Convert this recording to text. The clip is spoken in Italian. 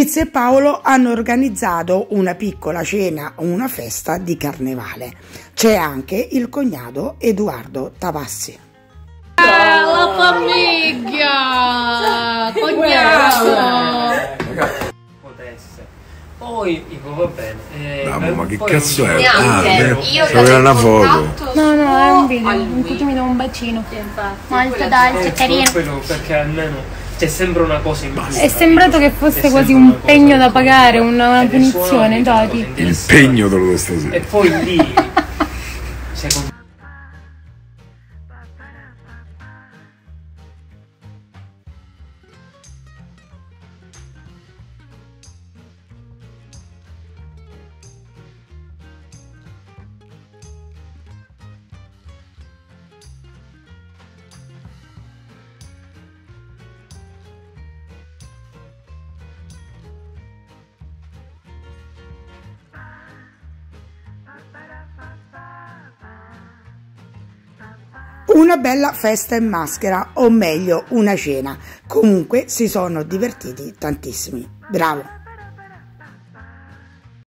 Alice e Paolo hanno organizzato una piccola cena una festa di carnevale. C'è anche il cognato Edoardo Tavassi. La famiglia! Cognato! potesse. Poi dico va bene. eh, No, per- ma che poi cazzo è? Ah, beh, io il una foto. No, no, è un video in cui tu mi dai un bacino. Infatti. Molto Eh, dolce, carino. quello perché almeno c'è sempre una cosa in più. È sembrato che fosse quasi un pegno da pagare, una, una punizione, una Toti. cosa interessante. L'impegno te lo do stasera. E poi lì, secondo Una bella festa in maschera, o meglio una cena. Comunque si sono divertiti tantissimi. Bravo!